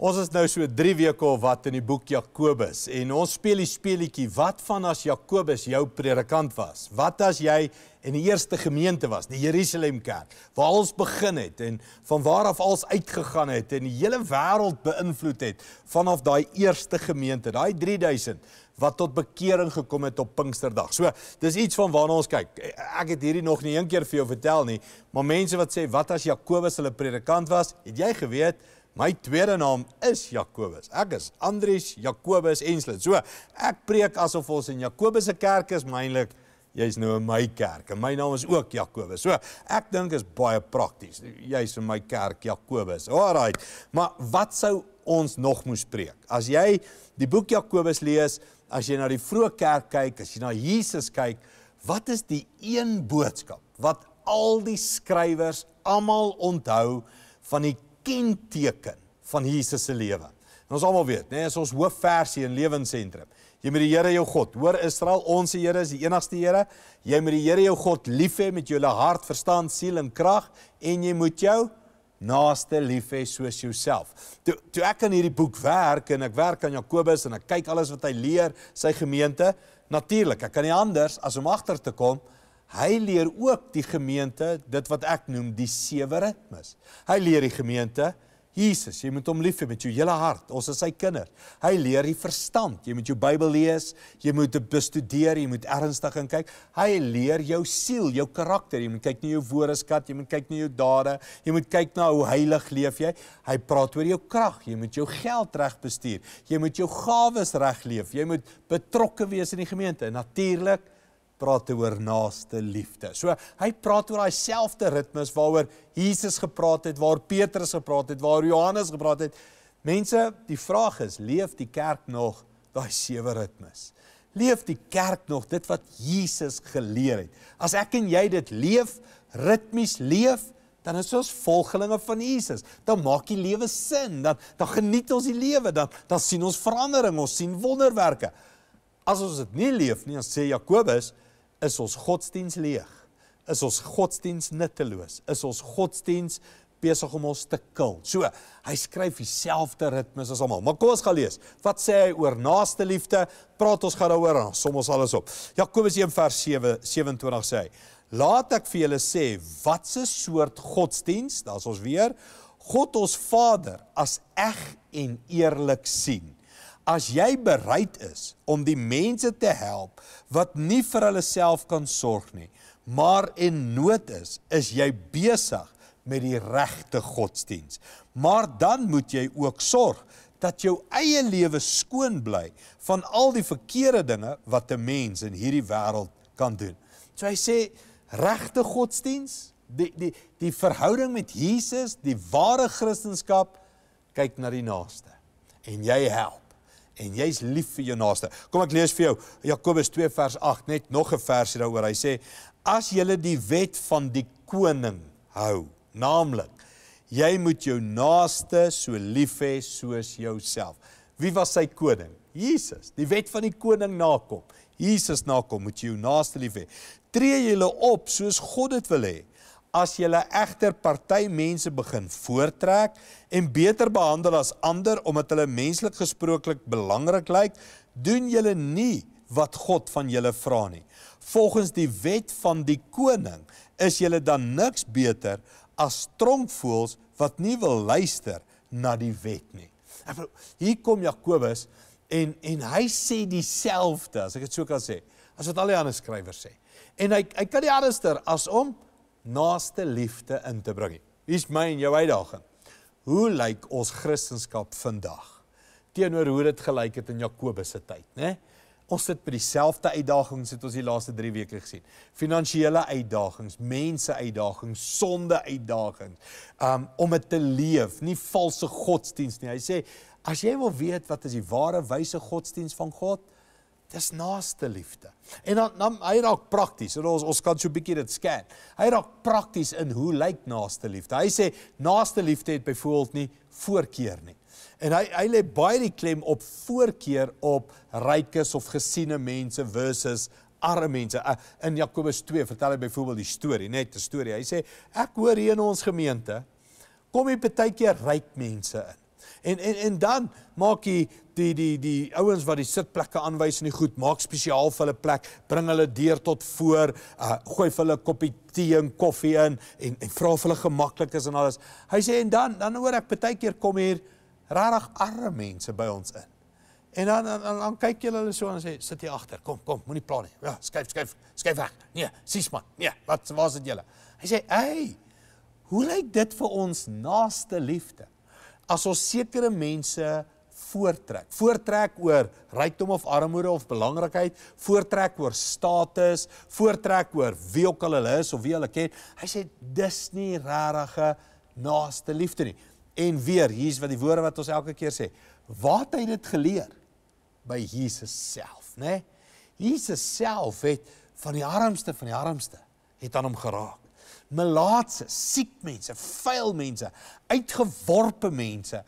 Ons is nou so 3 weke of wat in die boek Jakobus en ons speel die speletjie wat van as Jakobus jou predikant was? Wat as jy in die eerste gemeente was, die Jerusalem kerk, waar ons begin het en van waar af alles uitgegaan het en die hele wêreld beïnvloed het vanaf daai eerste gemeente, daai 3000 wat tot bekering gekom het op Pinksterdag. So, dis iets van waarna ons kyk. Ek het hierdie nog nie een keer vir jou vertel nie, maar mense wat sê wat as Jakobus hulle predikant was, het jy geweet My tweede naam is Jakobus. Ek is Andries Jakobus Enslin. So, ek preek asof ons in Jakobus se kerk is, maar eintlik jy's nou in my kerk en my naam is ook Jakobus. So, ek dink is baie prakties. Jy's in my kerk Jakobus. Alraai. Maar wat sou ons nog moes preek? As jy die boek Jakobus lees, as jy na die vroeë kerk kyk, as jy na Jesus kyk, wat is die een boodskap wat al die skrywers almal onthou van die kenteken van Jesus se lewe. En ons almal weet, nê, nee, is ons hoofversie in lewensentrum. Jy moet die Here jou God, hoor Israel, ons Here is die enigste Here. Jy moet die Here jou God lief hê met jou hele hart, verstand, siel en krag en jy moet jou naaste lief hê soos jouself. Toe toe ek aan hierdie boek werk en ek werk aan Jakobus en ek kyk alles wat hy leer sy gemeente, natuurlik, ek kan nie anders as om agter te kom Hy leer ook die gemeente dit wat ek noem die sewe ritmes. Hy leer die gemeente Jesus, jy moet hom lief hê met jou hele hart. Ons is sy kinders. Hy leer die verstand. Jy moet jou Bybel lees, jy moet dit bestudeer, jy moet ernstig gaan kyk. Hy leer jou siel, jou karakter. Jy moet kyk na jou woordeskat, jy moet kyk na jou dade, jy moet kyk na hoe heilig leef jy. Hy praat oor jou krag. Jy moet jou geld reg bestuur. Jy moet jou gawes reg leef. Jy moet betrokke wees in die gemeente. Natuurlik praat oor naaste liefde. So hy praat oor daai selfde ritmes waaroor Jesus gepraat het, waar Petrus gepraat het, waar Johannes gepraat het. Mense, die vraag is, leef die kerk nog daai sewe ritmes? Leef die kerk nog dit wat Jesus geleer het? As ek en jy dit leef, ritmies leef, dan is ons volgelinge van Jesus. Dan maak die lewe sin, dan dan geniet ons die lewe, dan dan sien ons verandering, ons sien wonderwerke. As ons dit nie leef nie, dan sê Jakobus, is ons godsdiens leeg? Is ons godsdiens nutteloos? Is ons godsdiens besig om ons te kil? So, hy skryf dieselfde ritmes as almal. Maar kom ons gaan lees. Wat sê hy oor naaste liefde? Praat ons gaan daaroor en som ons alles op. Jakobus 1 vers 7 27 sê hy: Laat ek vir julle sê wat 'n soort godsdiens, daar's ons weer, God ons Vader as eg en eerlik sien as jy bereid is om die mense te help wat nie vir hulle self kan sorg nie, maar in nood is, is jy besig met die regte godsdiens. Maar dan moet jy ook sorg dat jou eie lewe skoon bly van al die verkeerde dinge wat 'n mens in hierdie wêreld kan doen. So hy sê regte godsdiens, die die die verhouding met Jesus, die ware Christendom kyk na die naaste en jy help en jy's lief vir jou naaste. Kom ek lees vir jou Jakobus 2 vers 8 net nog 'n versie daaroor. Hy sê as jy die wet van die koning hou, naamlik jy moet jou naaste so lief hê soos jouself. Wie was sy koning? Jesus. Die wet van die koning nakom. Jesus nakom moet jy jou naaste lief hê. Tree julle op soos God dit wil hê. As jy egter party mense begin voortrek en beter behandel as ander omdat hulle menslik gesprooklik belangrik lyk, doen julle nie wat God van julle vra nie. Volgens die wet van die koning is julle dan niks beter as stronkvoels wat nie wil luister na die wet nie. Hier kom Jakobus en en hy sê dieselfde as ek dit so kan sê as wat al die ander skrywers sê. En hy hy kan nie anderster as om naaste liefde in te bring. Hier's my en jou uitdaging. Hoe lyk ons Christendom vandag teenoor hoe dit gelyk het in Jakobus se tyd, né? Ons sit by dieselfde uitdagings het ons die laaste 3 weke gesien. Finansiële uitdagings, mense uitdagings, sonde uitdagings. Um om dit te leef, nie valse godsdiens nie. Hy sê as jy wil weet wat is die ware wyse godsdiens van God, Dis naaste liefde. En dan dan hy raak prakties. Ons ons kan so 'n bietjie dit scan. Hy raak prakties in hoe lyk naaste liefde. Hy sê naaste liefde het byvoorbeeld nie voorkeur nie. En hy hy lê baie die klem op voorkeur op rykes of gesiene mense versus arme mense. In Jakobus 2 vertel hy byvoorbeeld die storie, net 'n storie. Hy sê ek hoor hier in ons gemeente kom jy baie keer ryk mense in. En en en dan maak jy die die die ouens wat die sitplekke aanwys en die goed maak spesiaal vir hulle plek, bring hulle deur tot voor, uh, gooi vir hulle 'n koppie tee en koffie in en en vra of hulle gemaklik is en alles. Hy sê en dan dan hoor ek baie keer kom hier regtig arme mense by ons in. En dan dan, dan, dan kyk jy hulle so en sê sit hier agter. Kom, kom, moenie pla nie. Ja, skuif, skuif, skuif weg. Nee, sies man. Nee, wat was dit julle? Hy sê, "Hey, hoe lyk dit vir ons naaste liefde?" As ons sekere mense voortrek. Voortrek oor rykdom of armoede of belangrikheid, voortrek oor status, voortrek oor wie ook al hulle is of wie hulle ken. Hy sê dis nie regte naaste liefde nie. En weer, hier's wat die woorde wat ons elke keer sê. Waar het hy dit geleer? by Jesus self, né? Nee? Jesus self het van die armste van die armste het aan hom geraak. Melaatse, siek mense, vuil mense, uitgeworpe mense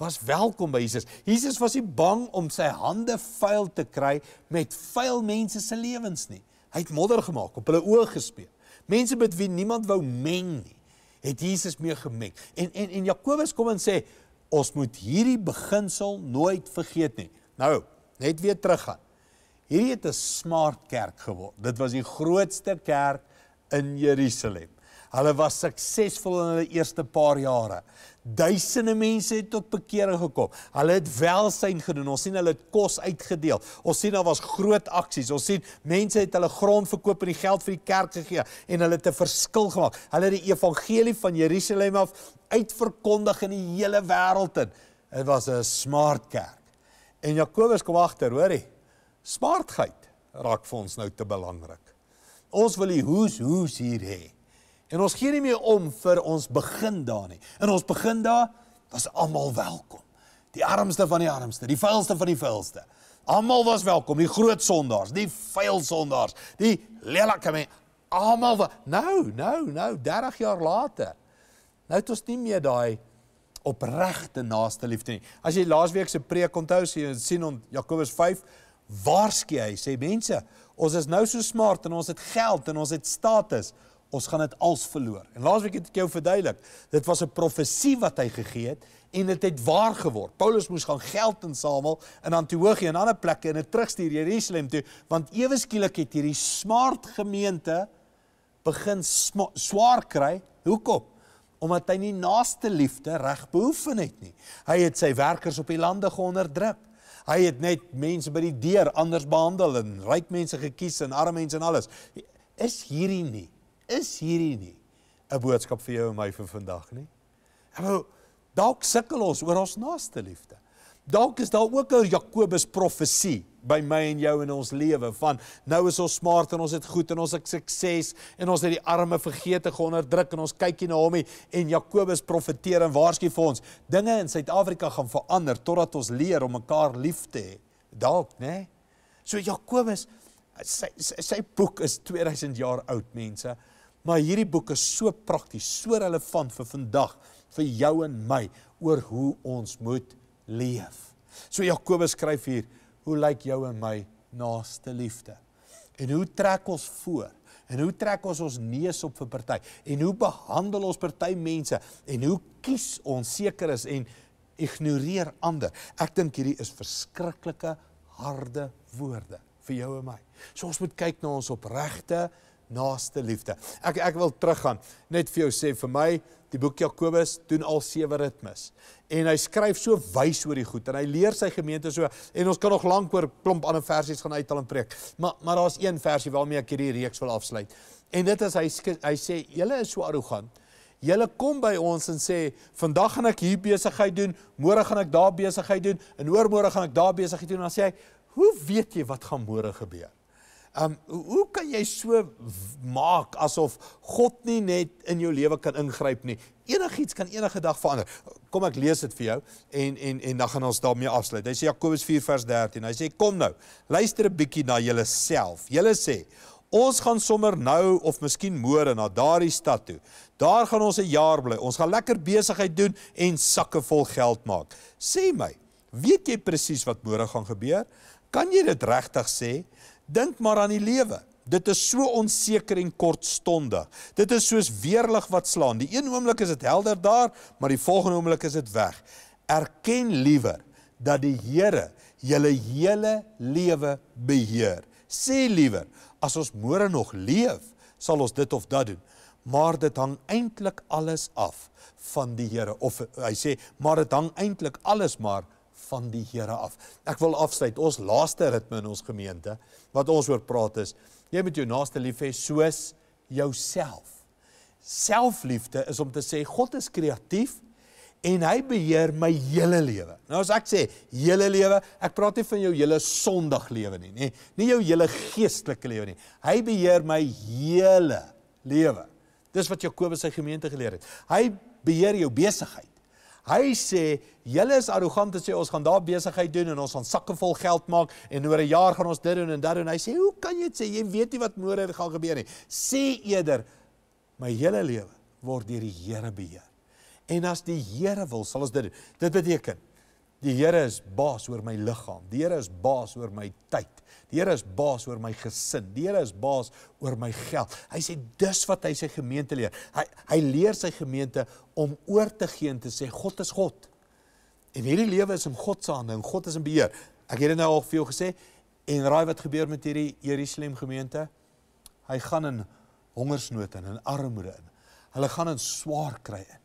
was welkom by Jesus. Jesus was nie bang om sy hande vuil te kry met vuil mense se lewens nie. Hy het modder gemaak, op hulle oë gespeel. Mense met wie niemand wou meng nie, het Jesus mee gemeng. En en en Jakobus kom en sê ons moet hierdie beginsel nooit vergeet nie. Nou, net weer teruggaan. Hierdie het 'n smart kerk geword. Dit was die grootste kerk in Jerusalem. Hulle was suksesvol in hulle eerste paar jare. Duisende mense het tot bekering gekom. Hulle het welsyn gedoen. Ons sien hulle het kos uitgedeel. Ons sien daar was groot aksies. Ons sien mense het hulle grond verkoop en die geld vir die kerk gegee en hulle het 'n verskil gemaak. Hulle het die evangelie van Jerusalem af uitverkondig in die hele wêreld in. Dit was 'n smart kerk. En Jakobus kom agter, hoorie. Smartheid raak vir ons nou te belangrik. Ons wil die hoes hoes hier hê. En ons gee nie meer om vir ons begin daar nie. En ons begin daar, was almal welkom. Die armste van die armste, die vuilste van die vuilste. Almal was welkom, die groot sondaars, die vuil sondaars, die lelike mense, almal. Nou, nou, nou 30 jaar later. Nou het ons nie meer daai opregte naaste liefde nie. As jy laasweek se preek onthou, sien ons Jakobus 5 waarsku hy sê mense, ons is nou so smart en ons het geld en ons het status, ons gaan dit als verloor. En laasweek het ek jou verduidelik, dit was 'n profesie wat hy gegee het en dit het waar geword. Paulus moes gaan geld insamel in Antiochië en ander plekke en dit terugstuur Jerusalem toe, want ewe skielik het hierdie smart gemeente begin swaar kry. Hoekom? omdat hy nie naaste liefde reg beoefen het nie. Hy het sy werkers op die lande geonderdruk. Hy het net mense by die deur anders behandel en ryk mense gekies en arme mense en alles. Is hierdie nie? Is hierdie nie 'n boodskap vir jou en my vir vandag nie? Nou dalk sukkel ons oor ons naaste liefde. Dalk is daar ook 'n Jakobus profesie by my en jou in ons lewe van nou is ons smart en ons het goed en ons het sukses en ons het die arme vergeete geonderdruk en ons kyk hier na hom en Jakobus profeteer en waarsku vir ons dinge in Suid-Afrika gaan verander totdat ons leer om mekaar lief te hê. Dalk, né? Nee? So Jakobus sy, sy sy boek is 2000 jaar oud mense, maar hierdie boek is so prakties, so relevant vir vandag vir jou en my oor hoe ons moet leef. So Jakobus skryf hier, hoe lyk jou en my naaste liefde? En hoe trek ons voor? En hoe trek ons ons neus op vir party? En hoe behandel ons party mense? En hoe kies ons seker is en ignoreer ander? Ek dink hierdie is verskriklike harde woorde vir jou en my. So ons moet kyk na ons opregte naaste liefde. Ek ek wil teruggaan net vir jou sê vir my die boek Jakobus doen al sewe ritmes. En hy skryf so wys oor die goed en hy leer sy gemeente so en ons kan nog lank oor klomp ander versies gaan uithaal en preek. Maar maar daar's een versie waarmee ek hierdie reeks wil afsluit. En dit is hy hy sê julle is so arrogant. Julle kom by ons en sê vandag gaan ek hier besigheid doen, môre gaan ek daar besigheid doen en oormôre gaan ek daar besigheid doen en dan sê hy, "Hoe weet jy wat gaan môre gebeur?" Um hoe kan jy so maak asof God nie net in jou lewe kan ingryp nie? Enigiets kan enige dag verander. Kom ek lees dit vir jou en en en dan gaan ons daarmee afsluit. Hy sê Jakobus 4 vers 13. Hy sê kom nou, luister 'n bietjie na julleself. Julle sê ons gaan sommer nou of miskien môre na daardie stad toe. Daar gaan ons 'n jaar bly. Ons gaan lekker besigheid doen en sakke vol geld maak. Sê my, weet jy presies wat môre gaan gebeur? Kan jy dit regtig sê? Dink maar aan die lewe. Dit is so onseker en kortstondig. Dit is soos weerlig wat slaan. Die een oomblik is dit helder daar, maar die volgende oomblik is dit weg. Erken liewer dat die Here julle hele lewe beheer. Sê liewer, as ons môre nog leef, sal ons dit of dat doen. Maar dit hang eintlik alles af van die Here of hy sê, maar dit hang eintlik alles maar van die Here af. Ek wil afsluit ons laaste ritme in ons gemeente wat ons oor praat is jy moet jou naaste lief hê soos jouself. Selfliefde is om te sê God is kreatief en hy beheer my hele lewe. Nou as ek sê hele lewe, ek praat nie van jou hele Sondag lewe nie, nê. Nie jou hele geestelike lewe nie. Hy beheer my hele lewe. Dis wat Jakobus sy gemeente geleer het. Hy beheer jou besigheid. Hy sê julle is arrogant en sê ons gaan daar besigheid doen en ons gaan sakke vol geld maak en oor 'n jaar gaan ons dit doen en dat doen. Hy sê hoe kan jy dit sê? Jy weet nie wat môre gaan gebeur nie. Sê eerder my hele lewe word deur die Here beheer. En as die Here wil, sal ons dit doen. Dit beteken die Here is baas oor my liggaam. Die Here is baas oor my tyd. Die Here is baas oor my gesin. Die Here is baas oor my geld. Hy sê dis wat hy sy gemeente leer. Hy hy leer sy gemeente om oor te gee en te sê God is God. En hierdie lewe is in God se hande en God is in beheer. Ek het dit nou al vir jou gesê en raai wat gebeur met hierdie Jerusalem gemeente? Hy gaan in hongersnood en in armoede in. Hulle gaan in swaar kry in.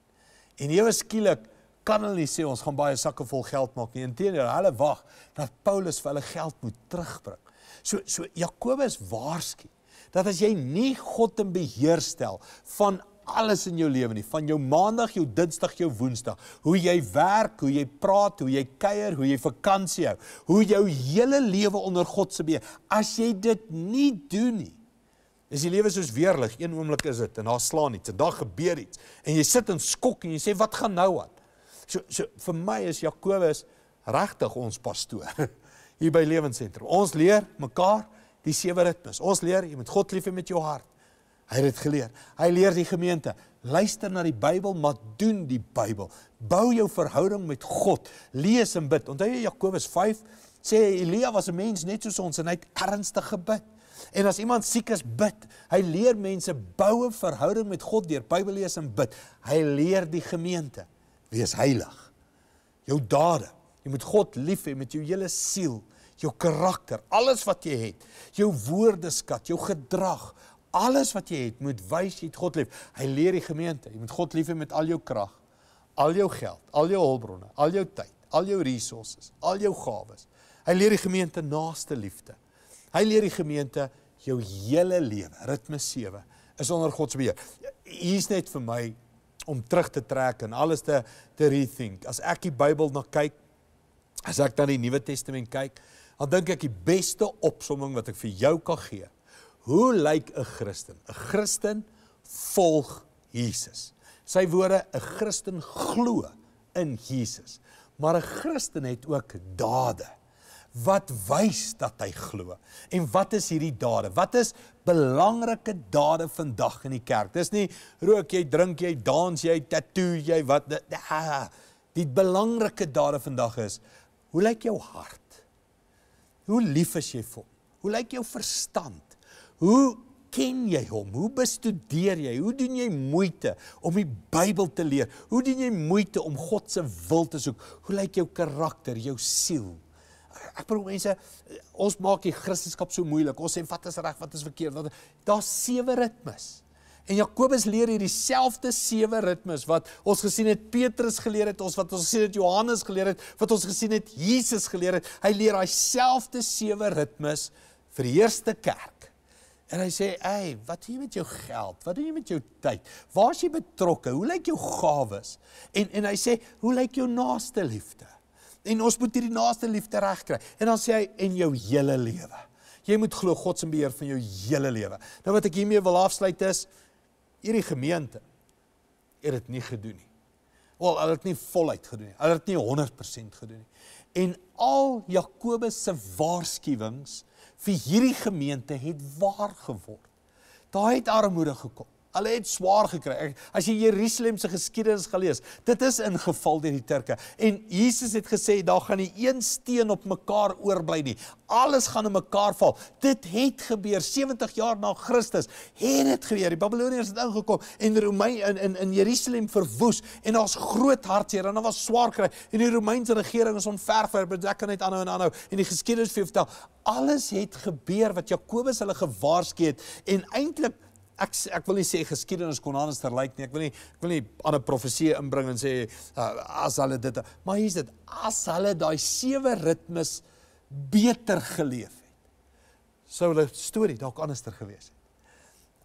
En ewe skielik kan hulle nie sê ons gaan baie sakke vol geld maak nie. Inteendeel, hulle wag dat Paulus vir hulle geld moet terugbring. So so Jakobus waarsku dat as jy nie God in beheer stel van alles in jou lewe nie, van jou maandag, jou dinsdag, jou woensdag, hoe jy werk, hoe jy praat, hoe jy kuier, hoe jy vakansie hou, hoe jou hele lewe onder God se beheer. As jy dit nie doen nie, Is die lewe soos weerlig, een oomblik is dit en daar slaan iets, 'n dag gebeur iets en jy sit in skok en jy sê wat gaan nou aan? So so vir my is Jakobus regtig ons pastoor hier by Lewensentrum. Ons leer mekaar die sewe ritmes. Ons leer jy moet God lief hê met jou hart. Hy het dit geleer. Hy leer die gemeente, luister na die Bybel, maar doen die Bybel. Bou jou verhouding met God. Lees en bid. Onthou jy Jakobus 5 sê Elia was 'n mens net soos ons en hy het ernstig gebid. En as iemand siek is, bid. Hy leer mense bou 'n verhouding met God deur Bybel lees en bid. Hy leer die gemeente wees heilig. Jou dade. Jy moet God lief hê met jou hele siel, jou karakter, alles wat jy het. Jou woordeskat, jou gedrag, alles wat jy het, moet wys jy het God lief. Hy leer die gemeente, jy moet God lief hê met al jou krag, al jou geld, al jou hulpbronne, al jou tyd, al jou resources, al jou gawes. Hy leer die gemeente naaste liefde. Hy leer die gemeente jou hele lewe, ritme 7, is onder God se beheer. Hier's net vir my om terug te trek en alles te te rethink. As ek die Bybel na kyk, as ek dan die Nuwe Testament kyk, dan dink ek die beste opsomming wat ek vir jou kan gee. Hoe lyk 'n Christen? 'n Christen volg Jesus. Sy woorde, 'n Christen glo in Jesus. Maar 'n Christen het ook dade wat wys dat hy glo. En wat is hierdie dade? Wat is belangrike dade vandag in die kerk? Dis nie rook jy, drink jy, dans jy, tattoo jy, wat die belangrike dade vandag is. Hoe lyk jou hart? Hoe lief is jy vir hom? Hoe lyk jou verstand? Hoe ken jy hom? Hoe bestudeer jy? Hoe doen jy moeite om die Bybel te leer? Hoe doen jy moeite om God se wil te soek? Hoe lyk jou karakter, jou siel? Ek bedoel mense ons maak die Christendom so moeilik. Ons sê wat is reg, wat is verkeerd. Daar's sewe ritmes. En Jakobus leer hier dieselfde sewe ritmes wat ons gesien het Petrus geleer het, ons wat ons gesien het Johannes geleer het, wat ons gesien het Jesus geleer het. Hy leer daai selfde sewe ritmes vir die eerste kerk. En hy sê, "Ey, wat doen jy met jou geld? Wat doen jy met jou tyd? Waar is jy betrokke? Hoe lyk jou gawes?" En en hy sê, "Hoe lyk jou naaste liefde?" En ons moet hierdie naaste liefde regkry. En dan sê hy en jou hele lewe. Jy moet glo God se beheer van jou hele lewe. Nou wat ek hiermee wil afsluit is hierdie gemeente het dit nie gedoen nie. Wel, hulle het nie voluit gedoen nie. Hulle het nie 100% gedoen nie. En al Jakobus se waarskuwings vir hierdie gemeente het waar geword. Daar het armoede gekom. Hulle het swaar gekry. As jy Jerusalem se geskiedenis gelees, dit is ingeval deur die Turke. En Jesus het gesê daar gaan nie een steen op mekaar oorbly nie. Alles gaan in mekaar val. Dit het gebeur 70 jaar na Christus. Het dit gebeur. Die Babiloniërs het ingekom en Romein in in in Jerusalem verwoes en daar's groot hartseer en daar was swaar kry en die Romeinse regering is onverver, dit kan net aanhou en aanhou en die geskiedenis vir jou vertel. Alles het gebeur wat Jakobus hulle gewaarsku het en eintlik ek ek wil nie sê geskiedenis kon anders verlyk nie. Ek wil nie ek wil nie ander profeseë inbring en sê uh, as hulle dit maar hier's dit as hulle daai sewe ritmes beter geleef het. Sou hulle storie dalk anderster gewees het.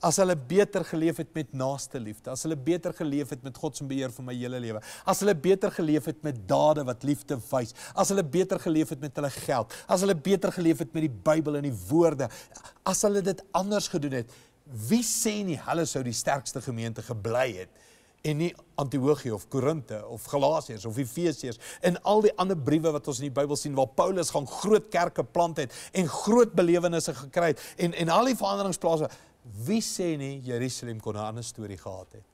As hulle beter geleef het met naaste liefde, as hulle beter geleef het met God se beheer van my hele lewe, as hulle beter geleef het met dade wat liefde wys, as hulle beter geleef het met hulle geld, as hulle beter geleef het met die Bybel en die woorde, as hulle dit anders gedoen het, wie sê nie hulle sou die sterkste gemeente gebly het en nie Antiochië of Korinte of Galasiërs of Efesiërs en al die ander briewe wat ons in die Bybel sien waar Paulus gaan groot kerke plant het en groot belewennisse gekry het en en al die veranderingsplase wie sê nie Jerusalem kon 'n ander storie gehad het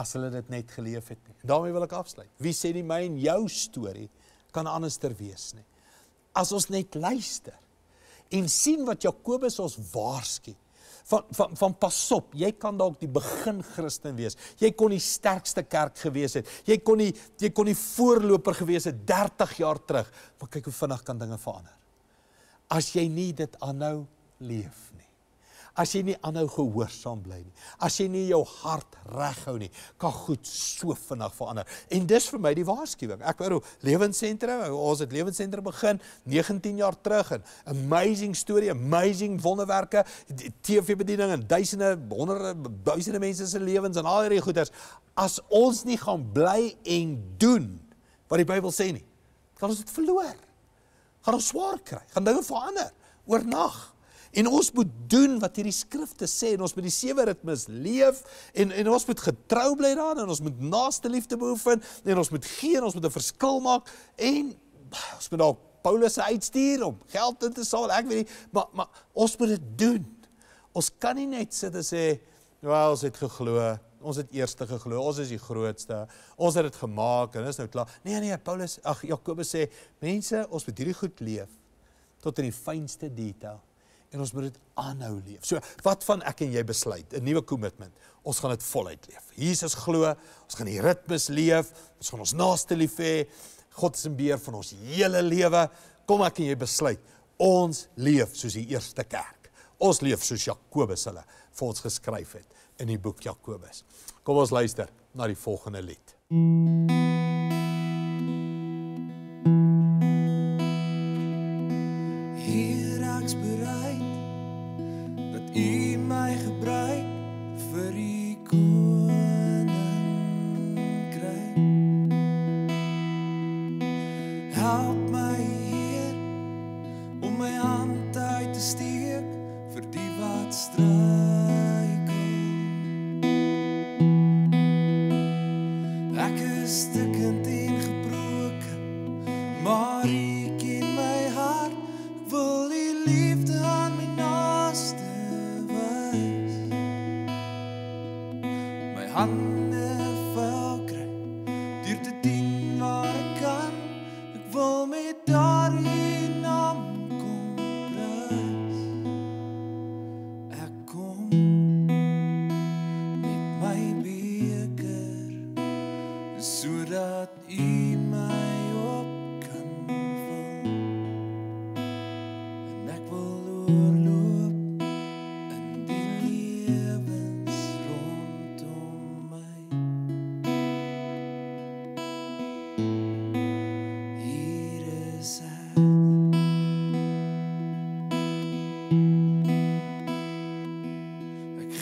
as hulle dit net geleef het nie. En daarmee wil ek afsluit. Wie sê nie my en jou storie kan anderster wees nie. As ons net luister en sien wat Jakobus ons waarsku van van van pasop, jy kan dalk die begin Christen wees. Jy kon die sterkste kerk gewees het. Jy kon nie jy kon die voorloper gewees het 30 jaar terug. Maar kyk hoe vinnig kan dinge verander. As jy nie dit aanhou leef nie as jy nie aanhou gehoorsaam bly nie. As jy nie jou hart reghou nie, kan goed so vinnig verander. En dis vir my die waarskuwing. Ek wou lewensentrum, ons het lewensentrum begin 19 jaar terug en amazing storie, amazing wonderwerke, TV-bediening en duisende, honderde, duisende mense se lewens en al hierdie goeders. As ons nie gaan bly en doen wat die Bybel sê nie, gaan ons dit verloor. Gaan ons swaar kry. Gaan dinge verander oornag. En ons moet doen wat hierdie skrifte sê en ons moet die sewe ritmes leef en en ons moet getrou bly daarin en ons moet naaste liefde beoefen en ons moet gee en ons moet 'n verskil maak en ons moet dalk Paulus se uitstuur om geld in te saal ek weet nie maar maar ons moet dit doen. Ons kan nie net sit en sê wel ons het geglo ons het eerste geglo ons is die grootste ons het dit gemaak en is nou klaar. Nee nee Paulus ag Jakobus sê mense ons moet hierdie goed leef tot in die fynste detail en ons moet dit aanhou leef. So, wat van ek en jy besluit, 'n nuwe kommitment. Ons gaan dit voluit leef. Jesus glo, ons gaan die ritmes leef, ons gaan ons naaste lief hê. God is in beheer van ons hele lewe. Kom ek en jy besluit, ons leef soos die eerste kerk. Ons leef soos Jakobus hulle vir ons geskryf het in die boek Jakobus. Kom ons luister na die volgende lied. Hier My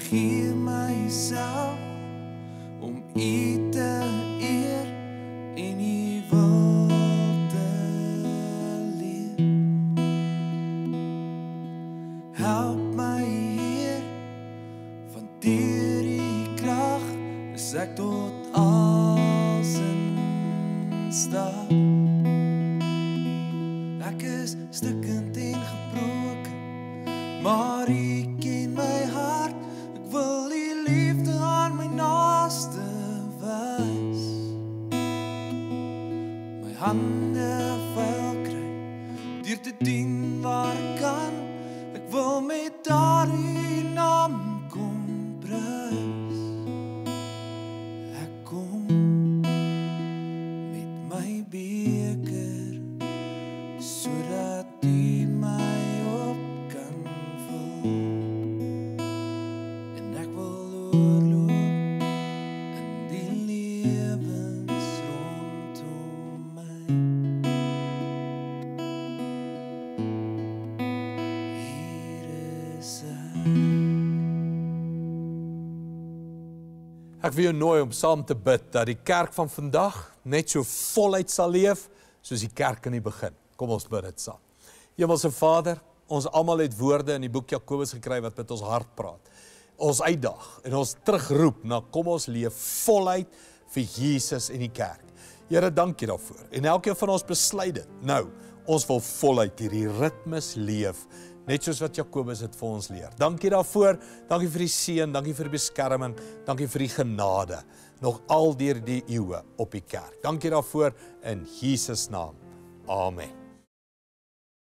hear myself. Um hande vuil kry deur te dien waar kan. Ek wil met daardie Ek wil jou nooi om saam te bid dat die kerk van vandag net so voluit sal leef soos die kerk in die begin. Kom ons bid dit saam. Hemelse Vader, ons almal het woorde in die boek Jakobus gekry wat met ons hart praat. Ons uitdag en ons terugroep na kom ons leef voluit vir Jesus en die kerk. Here, dankie daarvoor. En elkeen van ons besluit dit. Nou, ons wil voluit hierdie ritmes leef net soos wat Jakobus dit vir ons leer. Dankie daarvoor. Dankie vir die seën, dankie vir die beskerming, dankie vir die genade nog al deur die eeue op die kerk. Dankie daarvoor in Jesus naam. Amen.